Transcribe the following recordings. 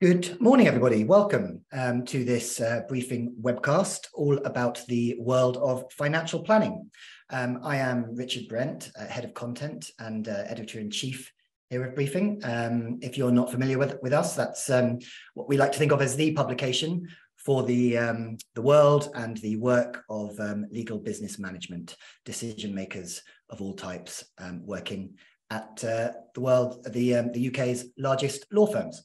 Good morning, everybody. Welcome um, to this uh, briefing webcast all about the world of financial planning. Um, I am Richard Brent, uh, Head of Content and uh, Editor-in-Chief here at Briefing. Um, if you're not familiar with, with us, that's um, what we like to think of as the publication for the, um, the world and the work of um, legal business management, decision makers of all types working at uh, the world, the, the UK's largest law firms.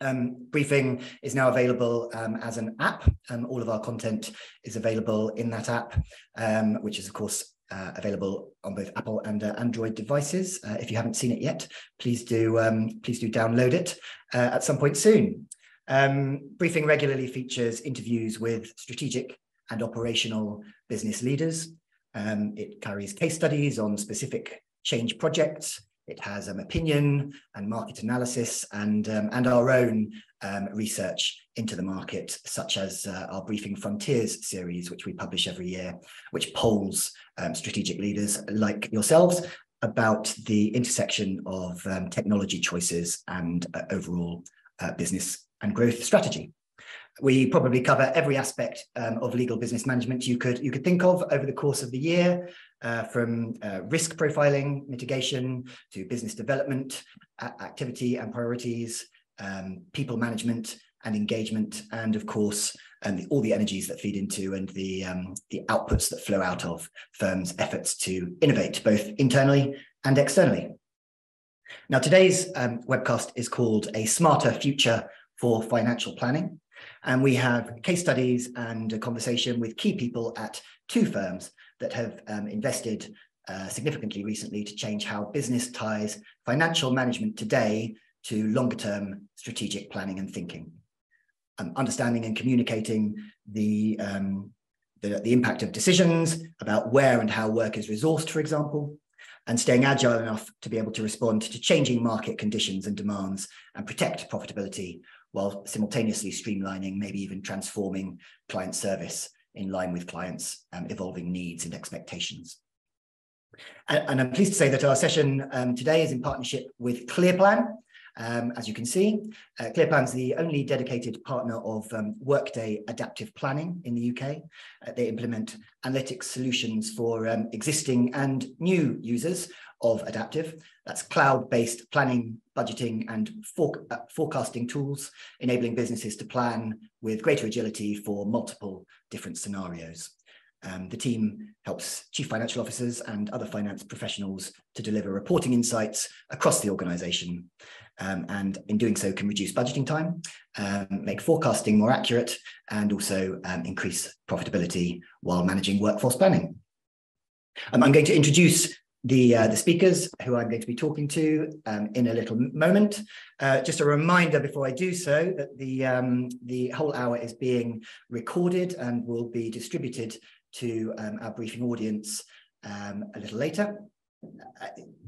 Um, briefing is now available um, as an app. Um, all of our content is available in that app, um, which is, of course, uh, available on both Apple and uh, Android devices. Uh, if you haven't seen it yet, please do um, please do download it uh, at some point soon. Um, briefing regularly features interviews with strategic and operational business leaders. it carries case studies on specific change projects it has um, opinion and market analysis and, um, and our own um, research into the market, such as uh, our Briefing Frontiers series, which we publish every year, which polls um, strategic leaders like yourselves about the intersection of um, technology choices and uh, overall uh, business and growth strategy. We probably cover every aspect um, of legal business management you could you could think of over the course of the year uh, from uh, risk profiling, mitigation to business development, activity and priorities, um, people management and engagement, and of course, and the, all the energies that feed into and the, um, the outputs that flow out of firms' efforts to innovate both internally and externally. Now, today's um, webcast is called A Smarter Future for Financial Planning. And we have case studies and a conversation with key people at two firms that have um, invested uh, significantly recently to change how business ties financial management today to longer term strategic planning and thinking. Um, understanding and communicating the, um, the, the impact of decisions about where and how work is resourced, for example, and staying agile enough to be able to respond to changing market conditions and demands and protect profitability while simultaneously streamlining, maybe even transforming client service in line with clients' um, evolving needs and expectations. And, and, I'm pleased to say that our session um, today is in partnership with ClearPlan. Um, as you can see, uh, ClearPlan is the only dedicated partner of um, Workday Adaptive Planning in the UK. Uh, they implement analytics solutions for um, existing and new users of Adaptive. That's cloud-based planning, budgeting, and for, uh, forecasting tools, enabling businesses to plan with greater agility for multiple different scenarios. Um, the team helps chief financial officers and other finance professionals to deliver reporting insights across the organization. Um, and in doing so can reduce budgeting time, um, make forecasting more accurate, and also um, increase profitability while managing workforce planning. Um, I'm going to introduce the, uh, the speakers who I'm going to be talking to um, in a little moment. Uh, just a reminder before I do so that the, um, the whole hour is being recorded and will be distributed to um, our briefing audience um, a little later.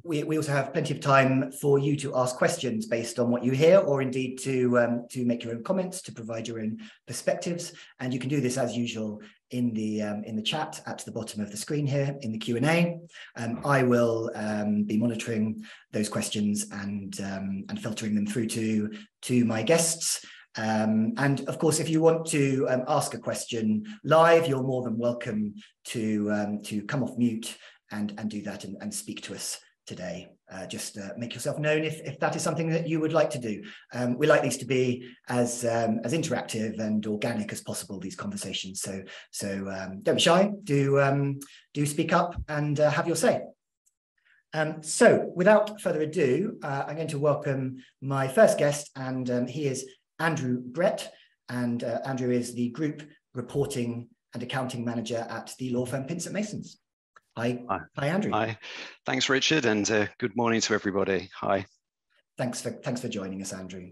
We, we also have plenty of time for you to ask questions based on what you hear, or indeed to um, to make your own comments, to provide your own perspectives. And you can do this as usual in the um, in the chat at the bottom of the screen here in the Q and A. Um, I will um, be monitoring those questions and um, and filtering them through to to my guests. Um, and of course, if you want to um, ask a question live, you're more than welcome to to come off mute and and do that and, and speak to us today. Uh, just uh, make yourself known if, if that is something that you would like to do. Um, we like these to be as um, as interactive and organic as possible. These conversations, so so um, don't be shy. Do um, do speak up and uh, have your say. Um, so, without further ado, uh, I'm going to welcome my first guest, and um, he is Andrew Brett, and uh, Andrew is the Group Reporting and Accounting Manager at the law firm Pinsent Masons. Hi, hi, hi Andrew. Hi, thanks, Richard, and uh, good morning to everybody. Hi. Thanks for thanks for joining us, Andrew.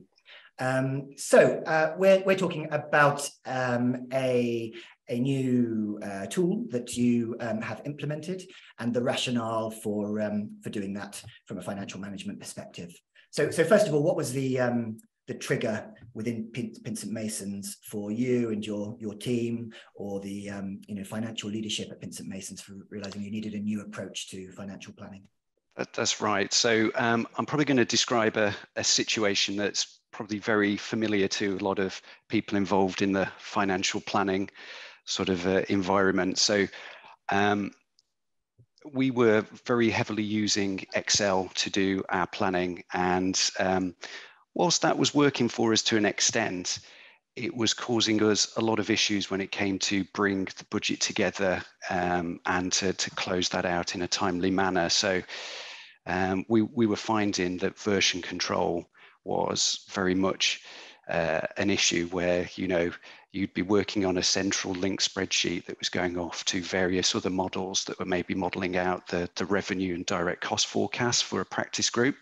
Um, so uh, we're we're talking about um, a a new uh, tool that you um, have implemented and the rationale for um, for doing that from a financial management perspective. So so first of all, what was the um, the trigger within Pinsent Masons for you and your your team, or the um, you know financial leadership at Pinsent Masons for realizing you needed a new approach to financial planning? That, that's right. So um, I'm probably going to describe a, a situation that's probably very familiar to a lot of people involved in the financial planning sort of uh, environment. So um, we were very heavily using Excel to do our planning. And um, whilst that was working for us to an extent, it was causing us a lot of issues when it came to bring the budget together um, and to, to close that out in a timely manner. So um, we, we were finding that version control was very much uh, an issue where, you know, you'd be working on a central link spreadsheet that was going off to various other models that were maybe modeling out the, the revenue and direct cost forecasts for a practice group,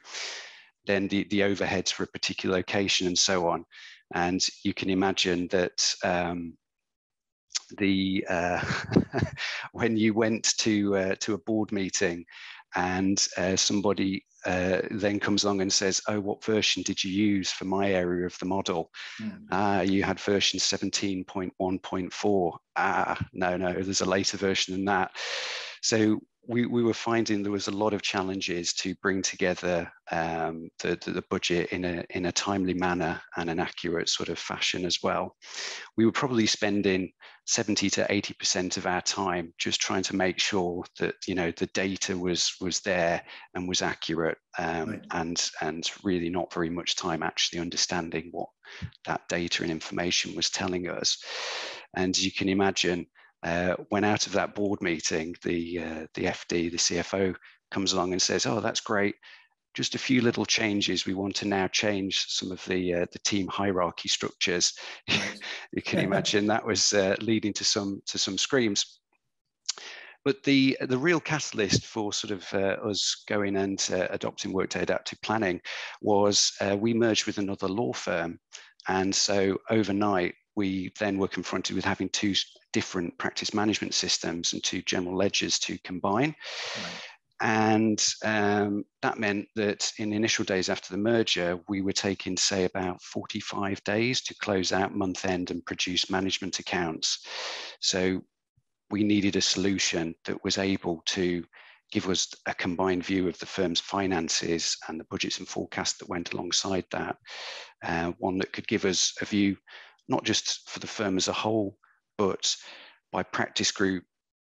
then the, the overheads for a particular location and so on. And you can imagine that um, the uh, when you went to uh, to a board meeting and uh, somebody uh, then comes along and says, "Oh, what version did you use for my area of the model? Mm. You had version 17.1.4. Ah, no, no, there's a later version than that." So we, we were finding there was a lot of challenges to bring together um, the, the, the, budget in a, in a timely manner and an accurate sort of fashion as well. We were probably spending 70 to 80% of our time just trying to make sure that, you know, the data was, was there and was accurate um, right. and, and really not very much time actually understanding what that data and information was telling us. And you can imagine uh, when out of that board meeting, the uh, the FD, the CFO, comes along and says, "Oh, that's great. Just a few little changes. We want to now change some of the uh, the team hierarchy structures." you can imagine that was uh, leading to some to some screams. But the the real catalyst for sort of uh, us going and uh, adopting Workday Adaptive Planning was we merged with another law firm, and so overnight we then were confronted with having two different practice management systems and two general ledgers to combine. Right. And um, that meant that in the initial days after the merger, we were taking, say, about 45 days to close out month end and produce management accounts. So we needed a solution that was able to give us a combined view of the firm's finances and the budgets and forecasts that went alongside that. Uh, one that could give us a view not just for the firm as a whole, but by practice group,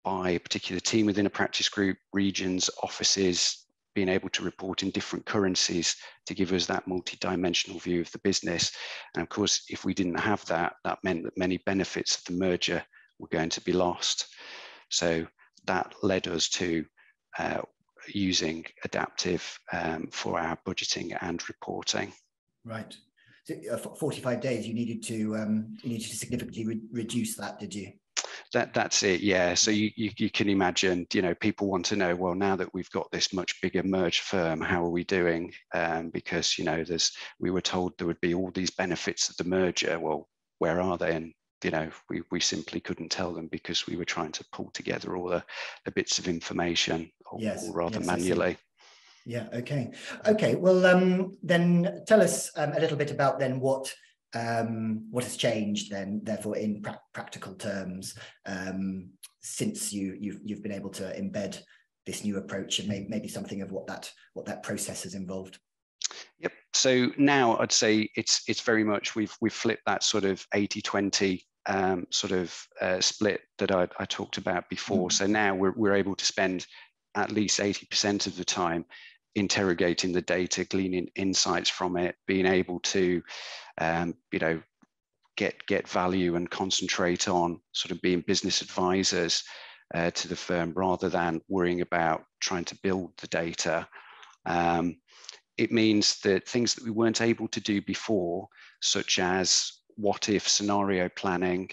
by a particular team within a practice group, regions, offices, being able to report in different currencies to give us that multi-dimensional view of the business. And of course, if we didn't have that, that meant that many benefits of the merger were going to be lost. So that led us to uh, using adaptive um, for our budgeting and reporting. Right. Uh, 45 days, you needed to um, you needed to significantly re reduce that, did you? That, that's it, yeah. So you, you, you can imagine, you know, people want to know, well, now that we've got this much bigger merged firm, how are we doing? Um, because you know, there's we were told there would be all these benefits of the merger. Well, where are they? And you know, we, we simply couldn't tell them because we were trying to pull together all the, the bits of information, or, yes, or rather yes, manually. Yeah. Okay. Okay. Well, um, then tell us um, a little bit about then what um, what has changed then, therefore, in pra practical terms, um, since you you've you've been able to embed this new approach and maybe, maybe something of what that what that process has involved. Yep. So now I'd say it's it's very much we've we've flipped that sort of 80-20 um, sort of uh, split that I, I, talked about before. Mm. So now we're, we're able to spend at least 80% of the time interrogating the data, gleaning insights from it, being able to, um, you know, get get value and concentrate on sort of being business advisors uh, to the firm rather than worrying about trying to build the data. Um, it means that things that we weren't able to do before, such as what if scenario planning,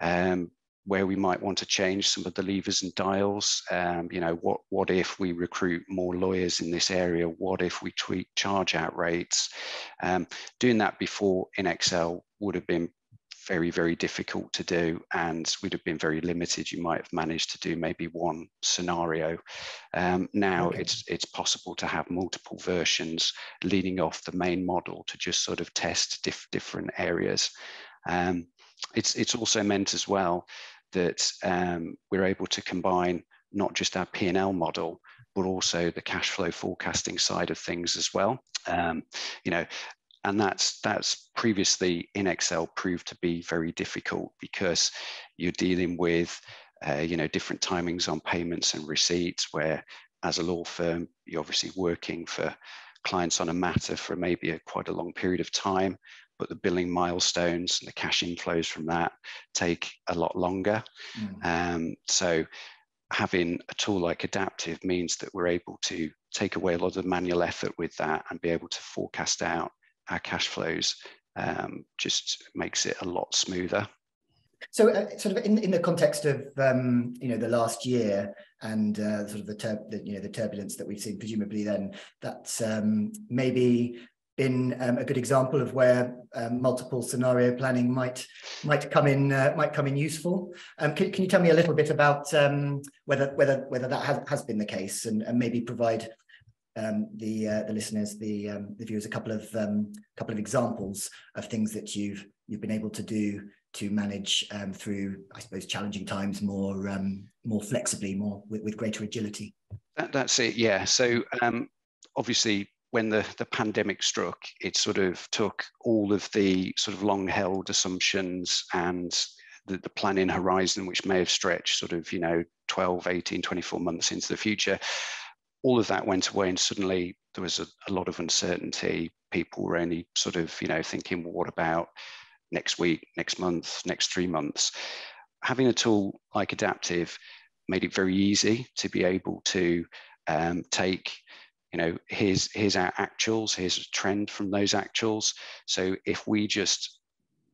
um, where we might want to change some of the levers and dials. Um, you know, what what if we recruit more lawyers in this area? What if we tweak charge out rates? Um, doing that before in Excel would have been very very difficult to do and would have been very limited you might have managed to do maybe one scenario um, now okay. it's it's possible to have multiple versions leading off the main model to just sort of test diff different areas um, it's it's also meant as well that um, we're able to combine not just our P&L model, but also the cash flow forecasting side of things as well. Um, you know, and that's that's previously in Excel proved to be very difficult because you're dealing with uh, you know different timings on payments and receipts where as a law firm you're obviously working for clients on a matter for maybe a quite a long period of time but the billing milestones and the cash inflows from that take a lot longer mm. um, so having a tool like adaptive means that we're able to take away a lot of manual effort with that and be able to forecast out our cash flows um, just makes it a lot smoother. So, uh, sort of in, in the context of um, you know the last year and uh, sort of the, tur- the, you know the turbulence that we've seen, presumably then that's um, maybe been um, a good example of where um, multiple scenario planning might might come in uh, might come in useful. Um, can, can you tell me a little bit about um, whether whether whether that has, has been the case and, and maybe provide um, the uh, the listeners, the um, the viewers, a couple of couple of examples of things that you've you've been able to do to manage through, I suppose, challenging times more more flexibly, more with, with greater agility. That, that's it. Yeah. So obviously, when the the pandemic struck, it sort of took all of the sort of long held assumptions and the, the planning horizon, which may have stretched sort of, you know, 12, 18, 24 months into the future. All of that went away and suddenly there was a, a, lot of uncertainty. People were only sort of you know thinking well, what about next week next month next three months? Having a tool like adaptive made it very easy to be able to um, take you know here's here's our actuals here's a trend from those actuals. So if we just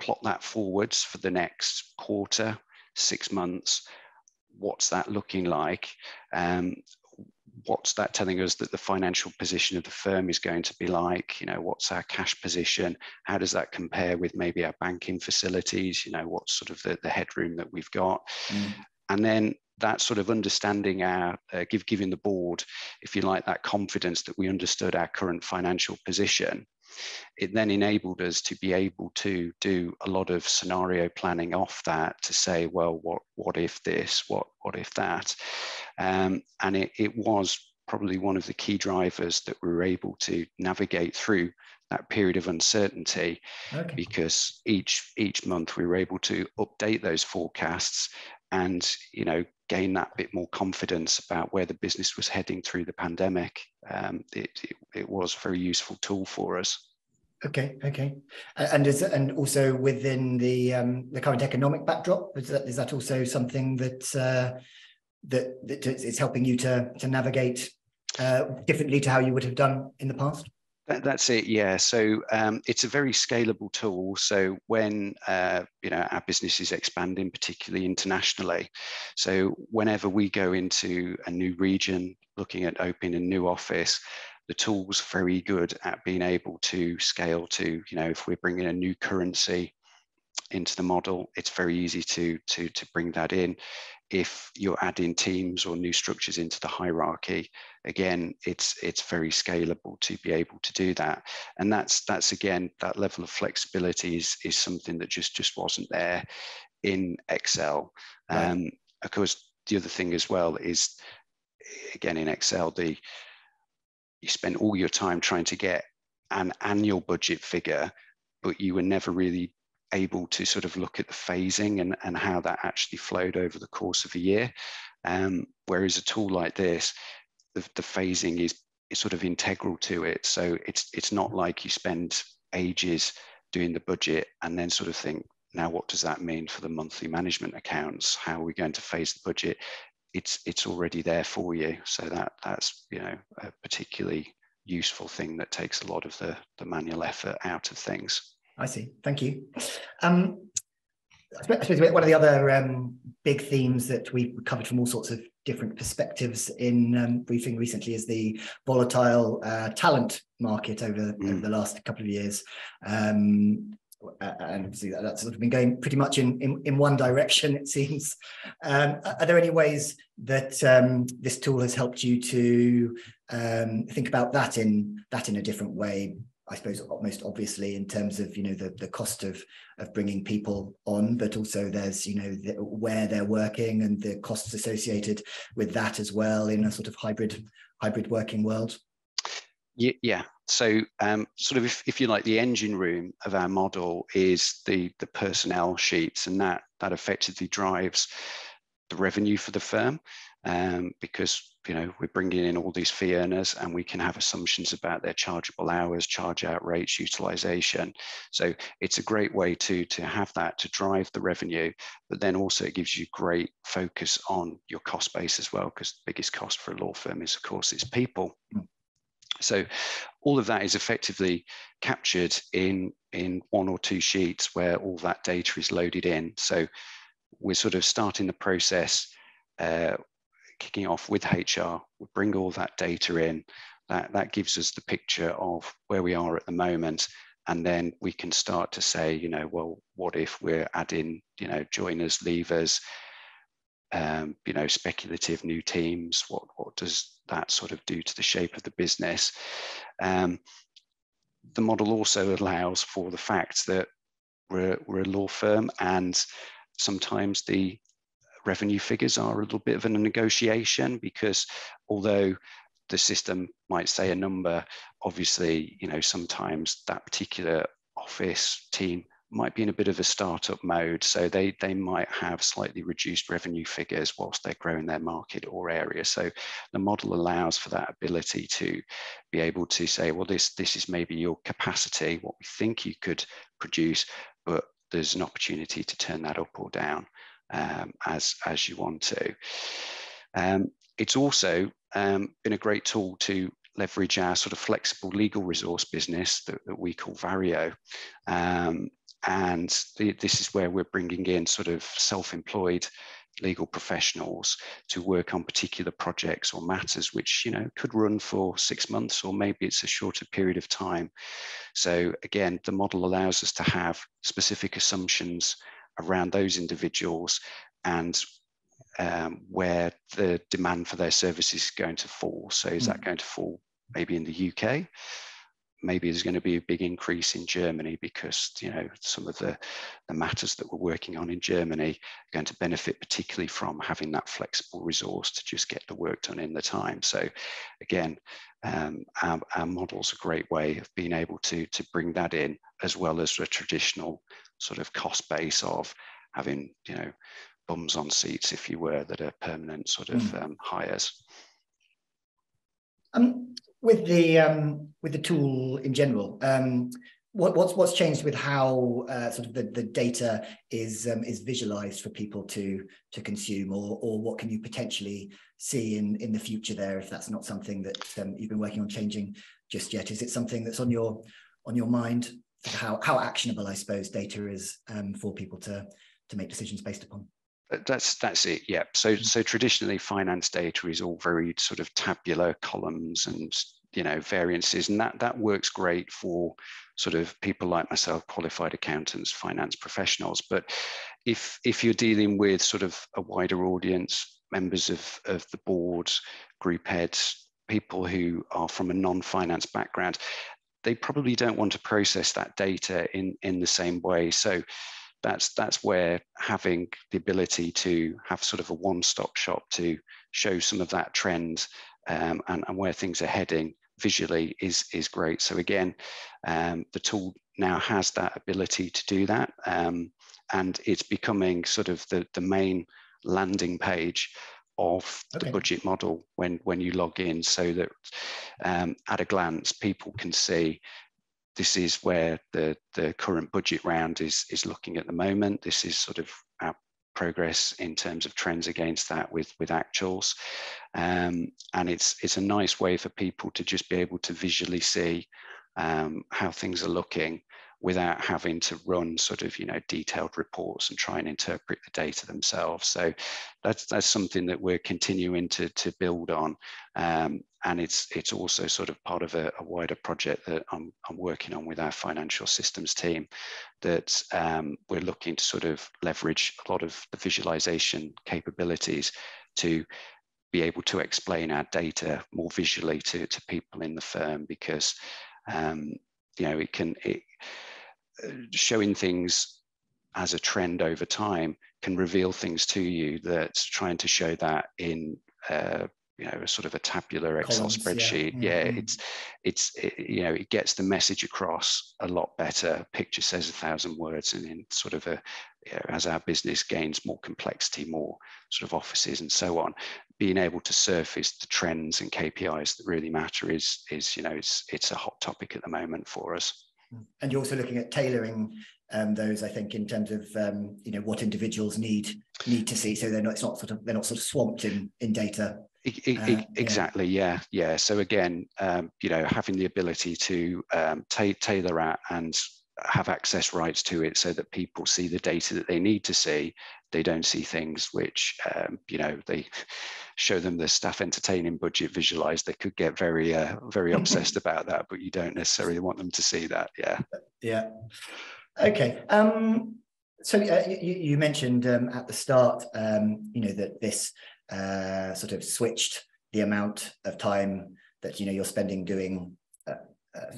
plot that forwards for the next quarter six months what's that looking like? Um, what's that telling us that the financial position of the firm is going to be like? You know what's our cash position? How does that compare with maybe our banking facilities? You know what's sort of the, the headroom that we've got? Mm. and then that sort of understanding our uh, give giving the board if you like that confidence that we understood our current financial position it then enabled us to be able to do a lot of scenario planning off that to say, well, what what if this, what what if that, um, and it, it was probably one of the key drivers that we were able to navigate through that period of uncertainty okay. because each each month we were able to update those forecasts and you know gain that bit more confidence about where the business was heading through the pandemic. Um, it, it, it, was a very useful tool for us. Okay okay. And is and also within the um, the current economic backdrop is that is that also something that uh, that that is helping you to to navigate uh, differently to how you would have done in the past that, that's it, yeah. So um, it's a very scalable tool. So when uh, you know our business is expanding, particularly internationally, so whenever we go into a new region, looking at opening a new office, the tool's very good at being able to scale to, you know, if we're bringing a new currency into the model, it's very easy to to to bring that in if you're adding teams or new structures into the hierarchy again it's it's very scalable to be able to do that and that's that's again that level of flexibility is is something that just just wasn't there in excel right. um of course the other thing as well is again in excel the you spend all your time trying to get an annual budget figure but you were never really able to sort of look at the phasing and, and how that actually flowed over the course of a year. Um, whereas a tool like this, the, the phasing is, is sort of integral to it. So it's it's not like you spend ages doing the budget and then sort of think, now what does that mean for the monthly management accounts? How are we going to phase the budget? It's it's already there for you. So that that's you know a particularly useful thing that takes a lot of the, the manual effort out of things. I see. Thank you. Um, I suppose one of the other um, big themes that we've covered from all sorts of different perspectives in um, briefing recently is the volatile uh, talent market over, mm. over, the last couple of years. Um, and obviously that's sort of been going pretty much in, in, in one direction, it seems. Um, are there any ways that um, this tool has helped you to um, think about that in that in a different way, I suppose most obviously in terms of you know the the cost of of bringing people on, but also there's you know the, where they're working and the costs associated with that as well in a sort of hybrid hybrid working world. Yeah, so um, sort of if, if you like, the engine room of our model is the the personnel sheets, and that that effectively drives the revenue for the firm um, because you know we're bringing in all these fee earners and we can have assumptions about their chargeable hours charge out rates utilization. So it's a great way to to have that to drive the revenue but then also it gives you great focus on your cost base as well because the biggest cost for a law firm is of course its people. Mm. so all of that is effectively captured in in one or two sheets where all that data is loaded in. So we're sort of starting the process uh, kicking off with HR, we bring all that data in. That, that gives us the picture of where we are at the moment. And then we can start to say, you know, well, what if we're adding, you know, joiners, leavers, um, you know, speculative new teams? What, what does that sort of do to the shape of the business? Um, the model also allows for the fact that we're, we're a law firm and sometimes the revenue figures are a little bit of a negotiation because although the system might say a number, obviously, you know, sometimes that particular office team might be in a bit of a startup mode. So they, they might have slightly reduced revenue figures whilst they're growing their market or area. So the model allows for that ability to be able to say, well, this, this is maybe your capacity, what we think you could produce, but there's an opportunity to turn that up or down um, as, as you want to. Um, it's also um, been a great tool to leverage our sort of flexible legal resource business that, that we call Vario. Um, and the, this is where we're bringing in sort of self-employed legal professionals to work on particular projects or matters which you know could run for six months or maybe it's a shorter period of time so again the model allows us to have specific assumptions around those individuals and um, where the demand for their services is going to fall. So is mm. that going to fall maybe in the UK? Maybe there's going to be a big increase in Germany because you know some of the, the matters that we're working on in Germany are going to benefit particularly from having that flexible resource to just get the work done in the time. So again, um, our, our model's a great way of being able to, to bring that in as well as the traditional sort of cost base of having, you know, bums on seats, if you were, that are permanent sort of mm. um, hires. Um, with the um, with the tool in general, um, what, what's what's changed with how uh, sort of the, the data is um, is visualized for people to to consume, or or what can you potentially see in in the future there if that's not something that um, you've been working on changing just yet? Is it something that's on your on your mind? How how actionable, I suppose, data is um, for people to to make decisions based upon. That's that's it. Yeah. So mm-hmm. so traditionally, finance data is all very sort of tabular columns and you know variances, and that that works great for sort of people like myself, qualified accountants, finance professionals. But if if you're dealing with sort of a wider audience, members of of the board, group heads, people who are from a non-finance background, they probably don't want to process that data in in the same way. So that's that's where having the ability to have sort of a one-stop shop to show some of that trend um, and, and where things are heading visually is is great. So again, um, the tool now has that ability to do that, um, and it's becoming sort of the the main landing page of okay. the budget model when when you log in, so that um, at a glance people can see this is where the, the current budget round is, is looking at the moment. This is sort of our progress in terms of trends against that with, with actuals. Um, and it's, it's a nice way for people to just be able to visually see um, how things are looking without having to run sort of you know detailed reports and try and interpret the data themselves. So that's that's something that we're continuing to to build on. Um, and it's it's also sort of part of a, a, wider project that I'm, I'm working on with our financial systems team that um, we're looking to sort of leverage a lot of the visualization capabilities to be able to explain our data more visually to, to people in the firm because um, you know it can it, showing things as a trend over time can reveal things to you that's trying to show that in uh, you know a sort of a tabular Excel Columns, spreadsheet. Yeah, yeah mm-hmm. it's it's it, you know it gets the message across a lot better. Picture says a thousand words, and in sort of a you know, as our business gains more complexity, more sort of offices and so on, being able to surface the trends and KPIs that really matter is is you know it's it's a hot topic at the moment for us. And you're also looking at tailoring um, those, I think, in terms of um, you know what individuals need need to see, so they're not it's not sort of they're not sort of swamped in in data. Uh, exactly. Yeah. yeah. yeah. So again, um, you know, having the ability to um, tailor out and have access rights to it so that people see the data that they need to see they don't see things which um, you know they show them the staff entertaining budget visualized they could get very uh, very obsessed about that but you don't necessarily want them to see that yeah. Yeah. Okay um so uh, you, you, mentioned um, at the start um, you know that this uh, sort of switched the amount of time that you know you're spending doing uh, uh,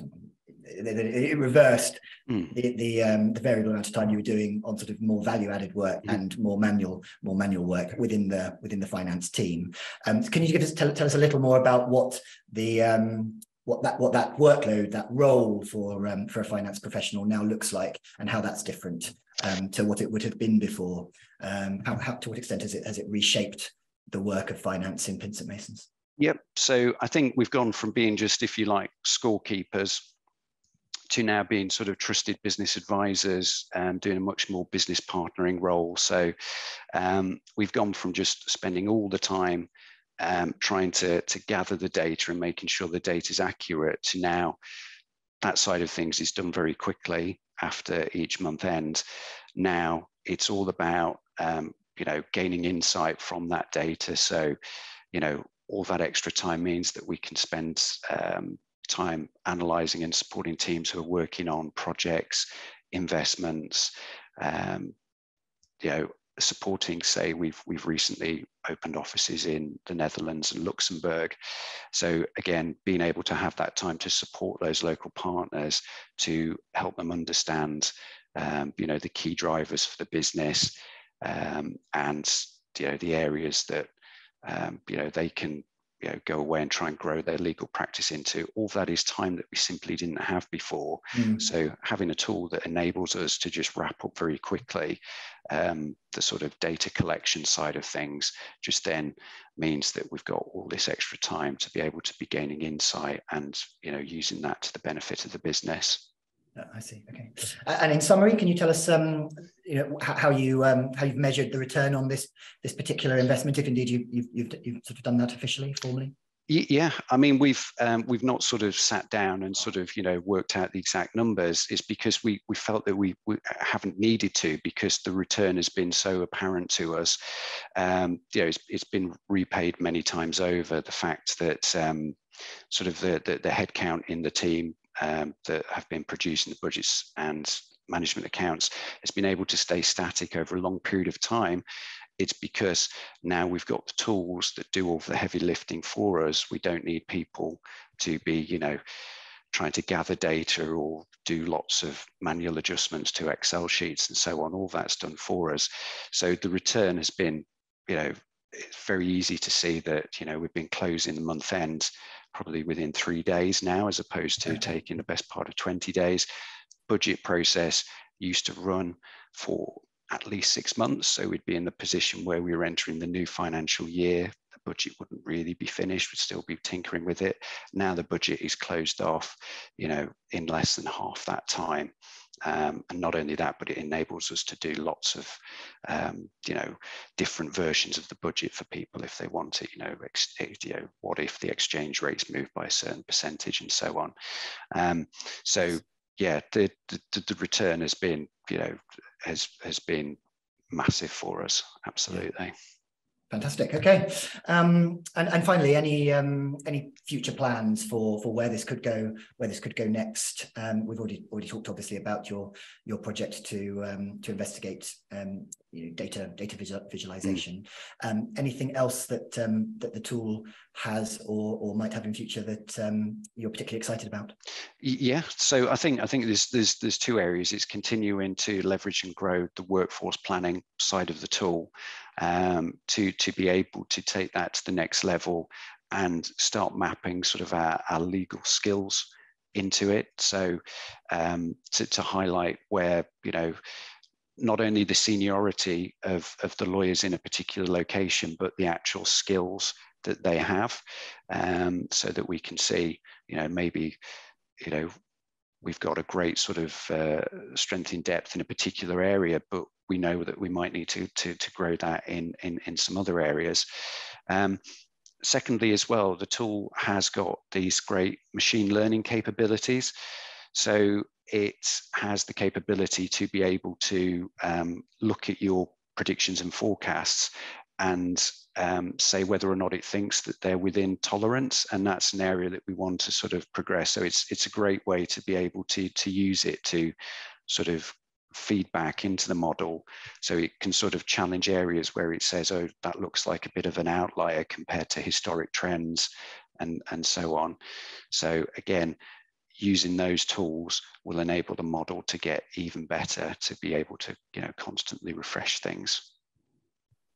it reversed mm. the the, um, the variable amount of time you were doing on sort of more value added work mm. and more manual more manual work within the within the finance team. Um, can you give us tell, tell us a little more about what the um, what that what that workload that role for um, for a finance professional now looks like and how that's different um, to what it would have been before? Um, how, how to what extent has it has it reshaped the work of finance in Pinsent Masons? Yep. So I think we've gone from being just, if you like, scorekeepers to now being sort of trusted business advisors and doing a much more business partnering role. So um, we've gone from just spending all the time um, trying to, to gather the data and making sure the data is accurate to now that side of things is done very quickly after each month end. Now it's all about um, you know gaining insight from that data. So you know all that extra time means that we can spend um, time analysing and supporting teams who are working on projects, investments, um, you know, supporting, say, we've we've recently opened offices in the Netherlands and Luxembourg. So again, being able to have that time to support those local partners to help them understand, um, you know, the key drivers for the business um, and you know the areas that um, you know they can you know, go away and try and grow their legal practice into. All that is time that we simply didn't have before. Mm. So having a tool that enables us to just wrap up very quickly um, the sort of data collection side of things just then means that we've got all this extra time to be able to be gaining insight and you know using that to the benefit of the business. I see. Okay. And in summary, can you tell us, um, you know, how you um, how you've measured the return on this this particular investment, if indeed you, you've, you've you've sort of done that officially, formally? Yeah, I mean we've um, we've not sort of sat down and sort of you know worked out the exact numbers. It's because we we felt that we, we haven't needed to because the return has been so apparent to us. Um, you know, it's, it's been repaid many times over. The fact that um, sort of the, the the headcount in the team um, that have been produced in the budgets and management accounts has been able to stay static over a long period of time, it's because now we've got the tools that do all the heavy lifting for us. We don't need people to be, you know, trying to gather data or do lots of manual adjustments to Excel sheets and so on. All that's done for us. So the return has been, you know, it's very easy to see that, you know, we've been closing the month end probably within three days now, as opposed to taking the best part of 20 days. Budget process used to run for at least six months. So we'd be in the position where we were entering the new financial year. The budget wouldn't really be finished, we'd still be tinkering with it. Now the budget is closed off, you know, in less than half that time. Um, and not only that, but it enables us to do lots of, um, you know, different versions of the budget for people if they want it. You know, ex- you know, what if the exchange rates move by a certain percentage and so on. Um, so yeah, the, the the return has been, you know, has has been massive for us. Absolutely. Fantastic. Okay, um, and and finally, any um, any future plans for for where this could go, where this could go next? Um, we've already already talked obviously about your your project to um, to investigate um, you know, data data visual, visualization. Mm. Um, anything else that um, that the tool has or or might have in future that um, you're particularly excited about? Yeah, so I think I think there's there's there's two areas. It's continuing to leverage and grow the workforce planning side of the tool um, to to be able to take that to the next level and start mapping sort of our, our legal skills into it. So um, to, to highlight where you know not only the seniority of, of the lawyers in a particular location, but the actual skills that they have, um, so that we can see, you know, maybe, you know, we've got a great sort of uh, strength in depth in a particular area, but we know that we might need to to, to grow that in, in in some other areas. Um, secondly, as well, the tool has got these great machine learning capabilities. So it has the capability to be able to um, look at your predictions and forecasts and um, say whether or not it thinks that they're within tolerance and that's an area that we want to sort of progress. So it's it's a great way to be able to to use it to sort of feedback into the model. So it can sort of challenge areas where it says oh that looks like a bit of an outlier compared to historic trends and and so on. So again using those tools will enable the model to get even better to be able to you know constantly refresh things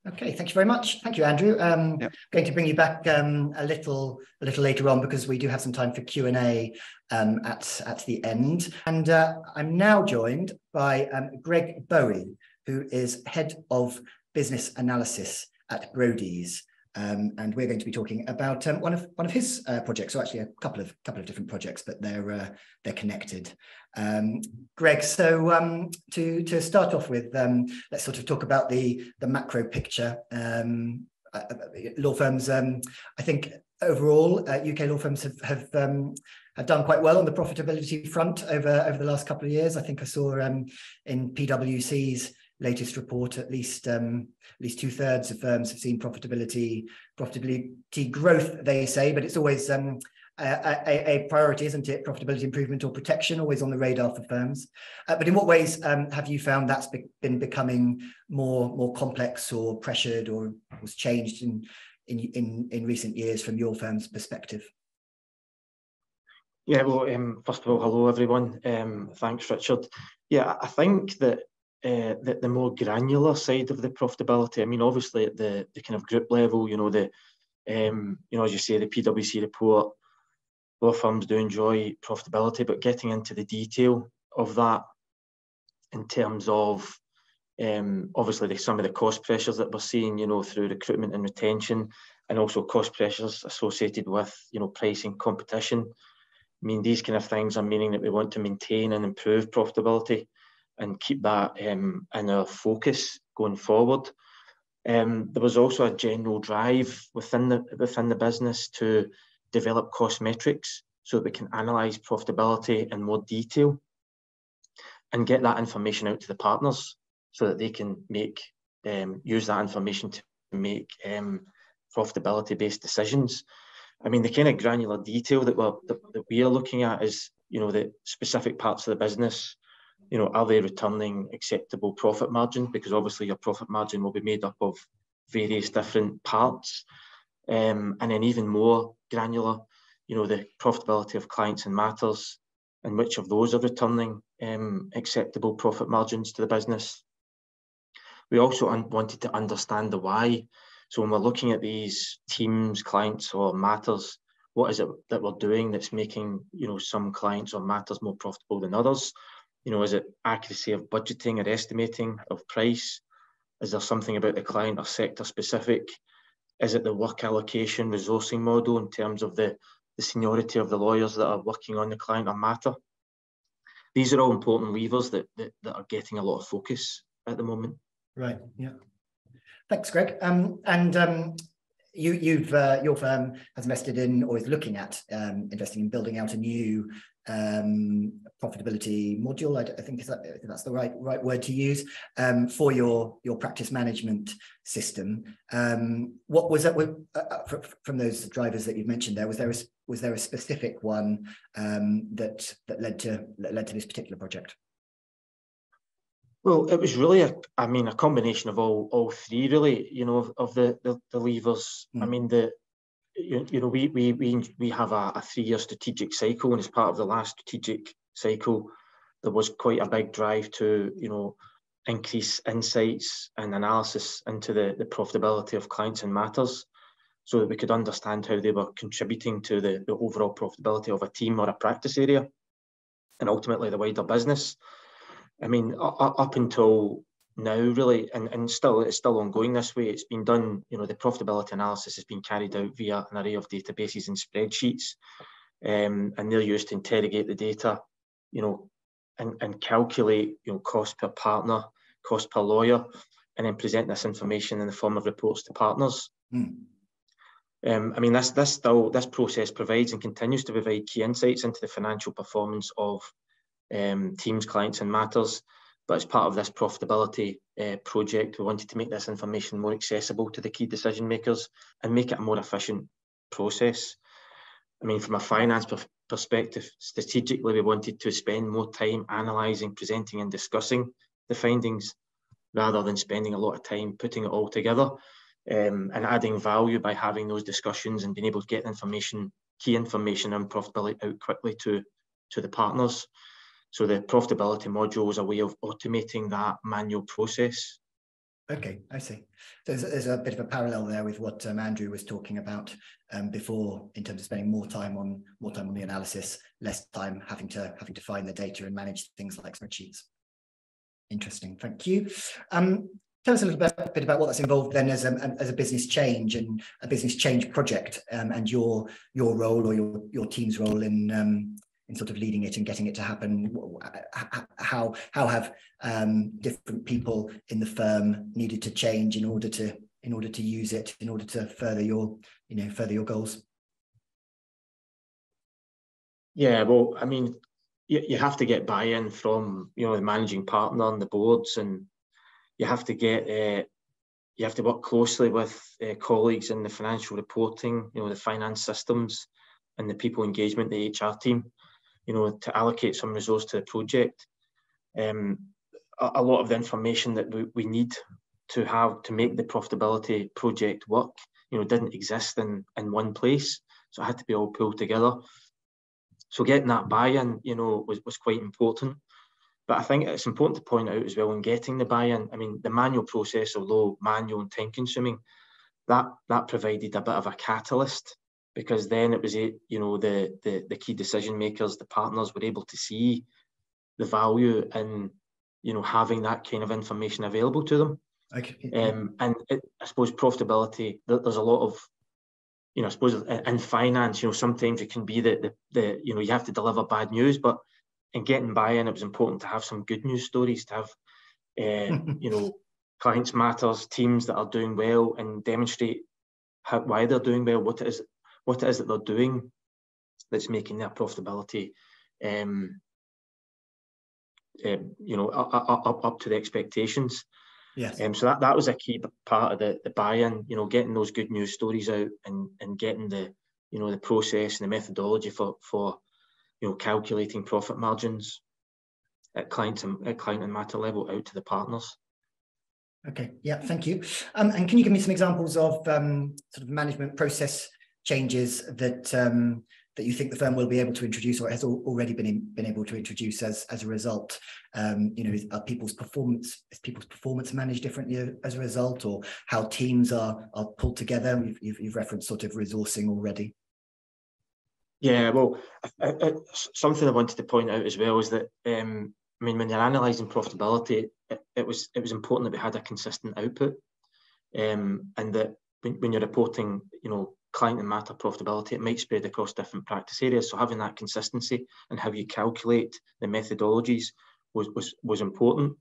okay thank you very much thank you andrew um yep. going to bring you back um a little a little later on because we do have some time for q&a um at at the end and uh, i'm now joined by um, greg bowie who is head of business analysis at Brodies um, and we're going to be talking about um, one of one of his uh, projects, or actually a couple of couple of different projects, but they're uh, they're connected. Um, Greg, so um, to to start off with, um, let's sort of talk about the the macro picture. Um, uh, uh law firms, I think overall, UK uh, law firms have have have done quite well on the profitability front over over the last couple of years. I think I saw in PwC's latest report, at least um, at least two thirds of firms have seen profitability profitability growth. They say, but it's always um, a, a, priority, isn't it? Profitability improvement or protection, always on the radar for firms. Uh, but in what ways um, have you found that's be been becoming more more complex or pressured or was changed in in in, in recent years from your firm's perspective? Yeah, well, um, first of all, hello everyone. Um, thanks, Richard. Yeah, I think that uh, the, the more granular side of the profitability. I mean, obviously at the, the kind of group level, you know, the um, you know, as you say, the PwC report, law firms do enjoy profitability, but getting into the detail of that in terms of um, obviously the, some of the cost pressures that we're seeing, you know, through recruitment and retention, and also cost pressures associated with, you know, pricing competition. I mean, these kind of things are meaning that we want to maintain and improve profitability and keep that um, in our focus going forward. Um, there was also a general drive within the within the business to develop cost metrics so that we can analyse profitability in more detail and get that information out to the partners so that they can make um, use that information to make um, profitability based decisions. I mean, the kind of granular detail that we're that, that we are looking at is you know the specific parts of the business you know, are they returning acceptable profit margins? Because obviously your profit margin will be made up of various different parts. Um, and then even more granular, you know, the profitability of clients and matters and which of those are returning um, acceptable profit margins to the business. We also wanted to understand the why. So when we're looking at these teams, clients or matters, what is it that we're doing that's making, you know, some clients or matters more profitable than others? you know, is it accuracy of budgeting or estimating of price? Is there something about the client or sector specific? Is it the work allocation resourcing model in terms of the, the seniority of the lawyers that are working on the client or matter? These are all important levers that, that, that are getting a lot of focus at the moment. Right, yeah. Thanks, Greg. Um, and um, you, you've uh, your firm has invested in or is looking at um, investing in building out a new um, profitability module. I, I think that, that's the right right word to use um, for your your practice management system. Um, what was that uh, uh from those drivers that you've mentioned there? Was there a, was there a specific one um, that that led to that led to this particular project? Well, it was really a, I mean, a combination of all all three, really. You know, of, of the, the, the levers. Mm. I mean, the you, you know, we we we we have a, a three-year strategic cycle, and as part of the last strategic cycle, there was quite a big drive to you know increase insights and analysis into the, the profitability of clients and matters so that we could understand how they were contributing to the, the overall profitability of a team or a practice area and ultimately the wider business. I mean, up until now, really, and, and still it's still ongoing this way. It's been done, you know, the profitability analysis has been carried out via an array of databases and spreadsheets. Um, and they're used to interrogate the data, you know, and, and calculate, you know, cost per partner, cost per lawyer, and then present this information in the form of reports to partners. Mm. Um, I mean, this this still this process provides and continues to provide key insights into the financial performance of um, teams, clients, and matters. But as part of this profitability uh, project, we wanted to make this information more accessible to the key decision makers and make it a more efficient process. I mean, from a finance per perspective, strategically, we wanted to spend more time analysing, presenting, and discussing the findings rather than spending a lot of time putting it all together um, and adding value by having those discussions and being able to get information, key information and profitability out quickly to, to the partners. So the profitability module is a way of automating that manual process. Okay, I see. So there's, there's a bit of a parallel there with what um, Andrew was talking about um, before, in terms of spending more time on more time on the analysis, less time having to having to find the data and manage things like spreadsheets. Interesting, thank you. Um, tell us a little bit, bit about what that's involved then as a, as a business change and a business change project um, and your your role or your your team's role in um, in sort of leading it and getting it to happen. How how have um, different people in the firm needed to change in order to in order to use it in order to further your you know further your goals? Yeah well i mean you, you have to get buy-in from you know the managing partner and the boards and you have to get uh, you have to work closely with uh, colleagues in the financial reporting, you know, the finance systems, and the people engagement, the HR team, you know, to allocate some resource to the project. Um, a, a, lot of the information that we, we need to have to make the profitability project work, you know, didn't exist in in one place, so it had to be all pulled together. So getting that buy-in, you know, was, was quite important. But I think it's important to point out as well in getting the buy-in. I mean, the manual process, although manual and time-consuming, that that provided a bit of a catalyst because then it was you know the the, the key decision makers, the partners were able to see the value in you know having that kind of information available to them. Okay. Um, and it, I suppose profitability. There's a lot of you know, I suppose in finance, you know, sometimes it can be that the, the you know you have to deliver bad news, but in getting buy-in, it was important to have some good news stories, to have, uh, you know, clients matters, teams that are doing well, and demonstrate how, why they're doing well, what it is, what it is that they're doing that's making their profitability, um, uh, you know, up, up up to the expectations. Yes. Um, so that, that was a key part of the, the buy-in, you know, getting those good news stories out and, and getting the, you know, the process and the methodology for, for you know, calculating profit margins at client and at client and matter level out to the partners. Okay, yeah, thank you. Um, and can you give me some examples of um, sort of management process changes that um, that you think the firm will be able to introduce or has already been in, been able to introduce as as a result? Um, you know, are people's performance is people's performance managed differently as a result, or how teams are are pulled together? You've, you've, you've referenced sort of resourcing already. Yeah, well, I, I, something I wanted to point out as well is that um, I mean, when you're analysing profitability, it, it, was it was important that we had a consistent output, um, and that when, when, you're reporting, you know, client and matter profitability, it might spread across different practice areas. So having that consistency and how you calculate the methodologies was was was important.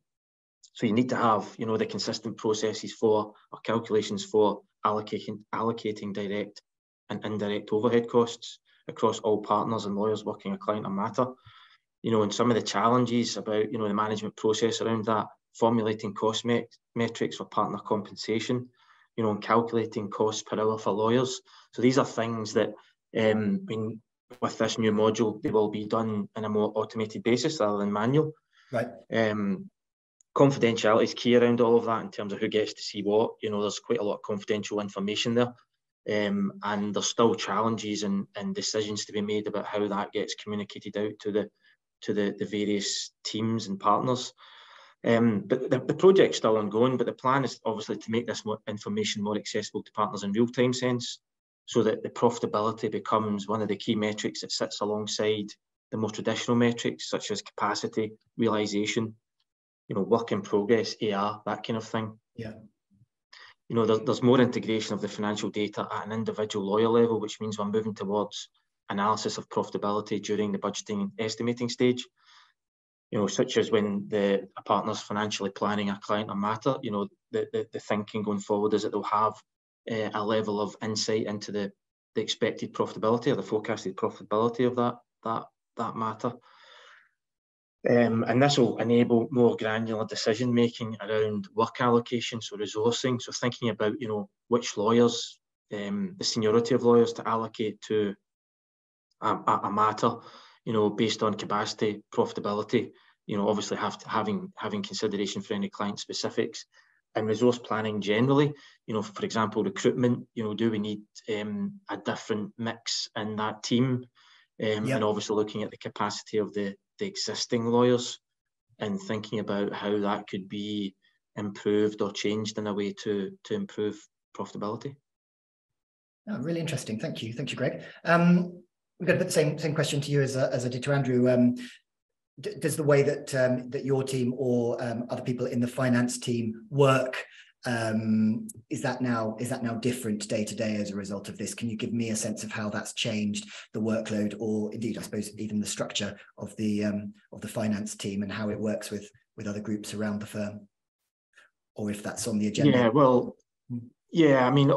So you need to have, you know, the consistent processes for or calculations for allocating allocating direct and indirect overhead costs across all partners and lawyers working a client or matter. You know, and some of the challenges about, you know, the management process around that, formulating cost met metrics for partner compensation, you know, and calculating costs per hour for lawyers. So these are things that, um, when, with this new module, they will be done in a more automated basis rather than manual. Right. Um, confidentiality is key around all of that in terms of who gets to see what. You know, there's quite a lot of confidential information there. Um, and there's still challenges and, and decisions to be made about how that gets communicated out to the to the, the various teams and partners. Um, but the, the project's still ongoing, but the plan is obviously to make this more information more accessible to partners in real-time sense so that the profitability becomes one of the key metrics that sits alongside the more traditional metrics such as capacity, realization, you know, work in progress, AR, that kind of thing. Yeah. You know, there, there's more integration of the financial data at an individual lawyer level, which means we're moving towards analysis of profitability during the budgeting and estimating stage. You know, such as when the a partner's financially planning a client or matter, you know, the, the, the thinking going forward is that they'll have uh, a level of insight into the, the expected profitability or the forecasted profitability of that that that matter. Um, and this will enable more granular decision making around work allocation, so resourcing. So thinking about, you know, which lawyers, um, the seniority of lawyers to allocate to a, a, matter, you know, based on capacity, profitability. You know, obviously have to, having having consideration for any client specifics, and resource planning generally. You know, for example, recruitment. You know, do we need um, a different mix in that team? Um, yep. And obviously looking at the capacity of the the existing lawyers and thinking about how that could be improved or changed in a way to to improve profitability. Oh, really interesting. Thank you. Thank you, Greg. Um, we're going to put the same same question to you as, as I did to Andrew. Um, does the way that um, that your team or um, other people in the finance team work um, is that now is that now different day to day as a result of this? Can you give me a sense of how that's changed the workload, or indeed, I suppose, even the structure of the um, of the finance team and how it works with with other groups around the firm, or if that's on the agenda? Yeah, well, yeah, I mean,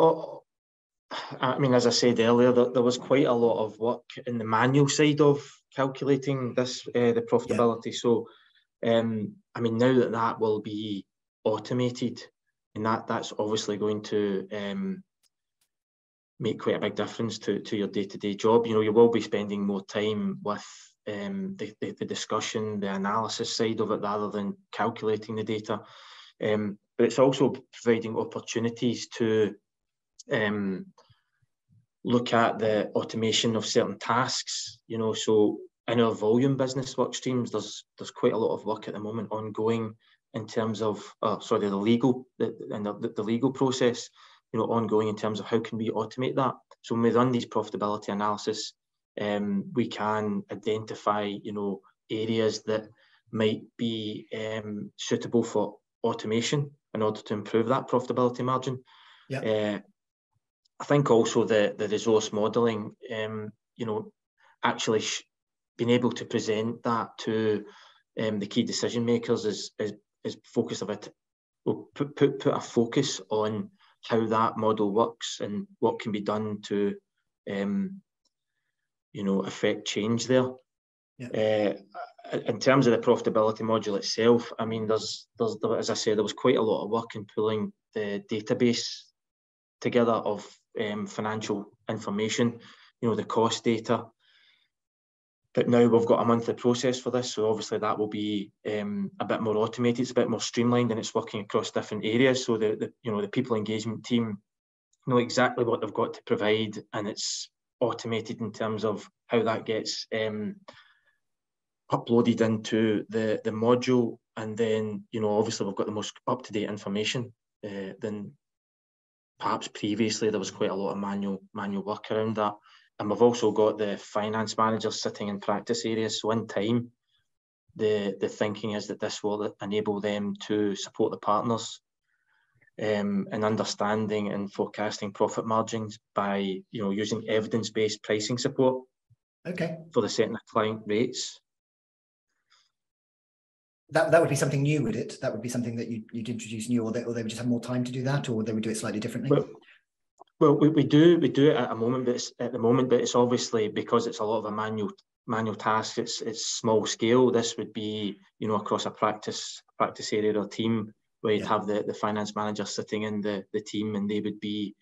I mean, as I said earlier, there, there, was quite a lot of work in the manual side of calculating this uh, the profitability. Yeah. So, um, I mean, now that that will be automated and that that's obviously going to um, make quite a big difference to, to your day-to-day job. You know, you will be spending more time with um, the, the, the, discussion, the analysis side of it, rather than calculating the data. Um, but it's also providing opportunities to um, look at the automation of certain tasks. You know, so in our volume business work streams, there's there's quite a lot of work at the moment ongoing in terms of, uh, sorry, the legal, the, and the, the legal process, you know, ongoing in terms of how can we automate that. So when we run these profitability analysis, um, we can identify, you know, areas that might be um, suitable for automation in order to improve that profitability margin. Yeah. Uh, I think also the the resource modelling, um, you know, actually being able to present that to um, the key decision makers is, is is focus of it will put, put put a focus on how that model works and what can be done to um, you know affect change there yeah. uh, in terms of the profitability module itself i mean there's there's as i said there was quite a lot of work in pulling the database together of um, financial information you know the cost data but now we've got a monthly process for this, so obviously that will be um, a bit more automated, it's a bit more streamlined, and it's working across different areas. So the, the you know the people engagement team know exactly what they've got to provide, and it's automated in terms of how that gets um, uploaded into the the module, and then you know obviously we've got the most up to date information uh, than perhaps previously. There was quite a lot of manual manual work around that. And we've also got the finance managers sitting in practice areas. So in time, the, the thinking is that this will enable them to support the partners um, in understanding and forecasting profit margins by you know using evidence-based pricing support. Okay. For the setting of client rates. That, that would be something new, would it? That would be something that you, you'd introduce new, or they, or they would just have more time to do that, or they would do it slightly differently? Well, well, we, we do we do it at a moment, but it's at the moment, but it's obviously because it's a lot of a manual manual task. It's it's small scale. This would be you know across a practice practice area or team where you'd yeah. have the, the finance manager sitting in the the team, and they would be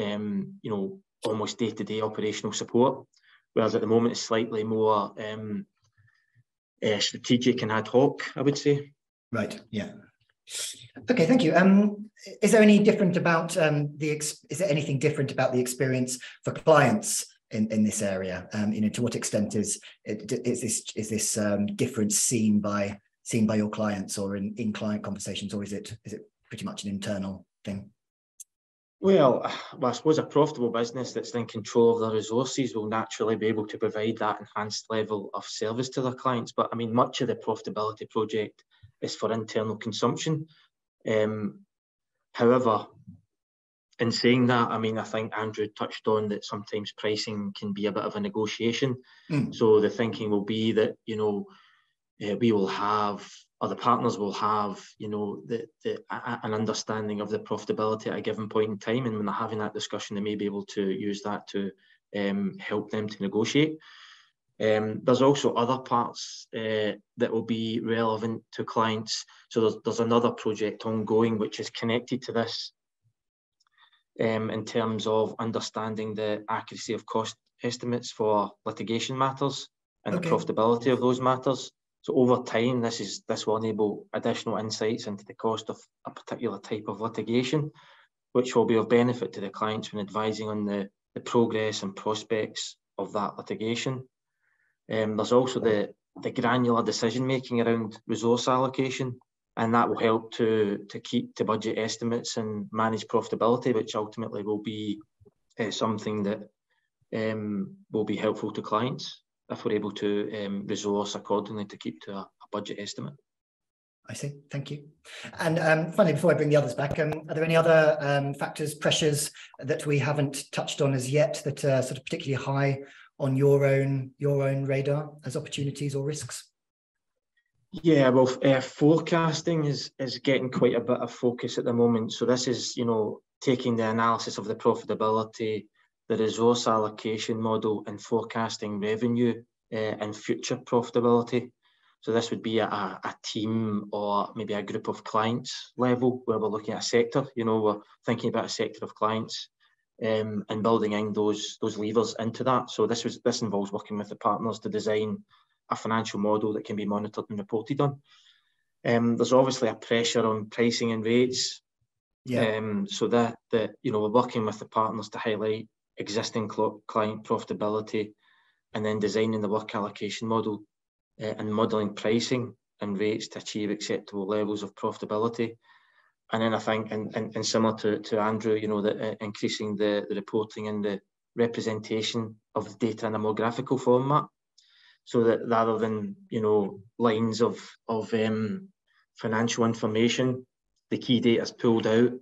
um, you know almost day to day operational support. Whereas at the moment, it's slightly more um, uh, strategic and ad hoc. I would say. Right. Yeah. Okay, thank you. Um, is there any different about um, the? Is there anything different about the experience for clients in, in this area? Um, you know, to what extent is is this is this um, difference seen by seen by your clients or in, in client conversations, or is it is it pretty much an internal thing? Well, well, I suppose a profitable business that's in control of their resources will naturally be able to provide that enhanced level of service to their clients. But I mean, much of the profitability project is for internal consumption. Um, however, in saying that, I mean, I think Andrew touched on that sometimes pricing can be a bit of a negotiation. Mm. So the thinking will be that, you know, uh, we will have or the partners will have, you know, the, the, a, an understanding of the profitability at a given point in time. And when they're having that discussion, they may be able to use that to um, help them to negotiate. Um, there's also other parts uh, that will be relevant to clients. So there's, there's another project ongoing which is connected to this um, in terms of understanding the accuracy of cost estimates for litigation matters and okay. the profitability of those matters. So over time, this is this will enable additional insights into the cost of a particular type of litigation, which will be of benefit to the clients when advising on the, the progress and prospects of that litigation. Um, there's also the, the granular decision making around resource allocation, and that will help to, to keep to budget estimates and manage profitability, which ultimately will be uh, something that um, will be helpful to clients if we're able to um, resource accordingly to keep to a, a, budget estimate. I see. Thank you. And um, finally, before I bring the others back, um, are there any other um, factors, pressures that we haven't touched on as yet that are sort of particularly high on your own your own radar as opportunities or risks? Yeah, well, uh, forecasting is is getting quite a bit of focus at the moment. So this is, you know, taking the analysis of the profitability the resource allocation model and forecasting revenue uh, and future profitability. So this would be a, a team or maybe a group of clients level where we're looking at a sector. You know, we're thinking about a sector of clients um, and building in those those levers into that. So this was this involves working with the partners to design a financial model that can be monitored and reported on. Um, there's obviously a pressure on pricing and rates. Yeah. Um, so that that you know we're working with the partners to highlight existing client profitability, and then designing the work allocation model uh, and modelling pricing and rates to achieve acceptable levels of profitability. And then I think, and, and, and similar to, to Andrew, you know, that uh, increasing the, the reporting and the representation of the data in a more graphical format, so that rather than you know lines of of um, financial information, the key data is pulled out